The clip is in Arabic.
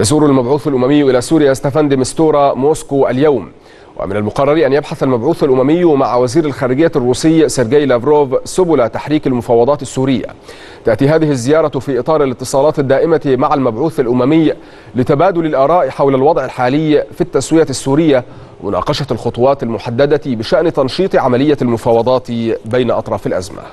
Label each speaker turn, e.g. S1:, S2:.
S1: يزور المبعوث الأممي إلى سوريا ستفان مستورا موسكو اليوم. ومن المقرر أن يبحث المبعوث الأممي مع وزير الخارجية الروسي سيرجي لافروف سبل تحريك المفاوضات السورية. تأتي هذه الزيارة في إطار الاتصالات الدائمة مع المبعوث الأممي لتبادل الآراء حول الوضع الحالي في التسوية السورية ومناقشة الخطوات المحددة بشأن تنشيط عملية المفاوضات بين أطراف الأزمة.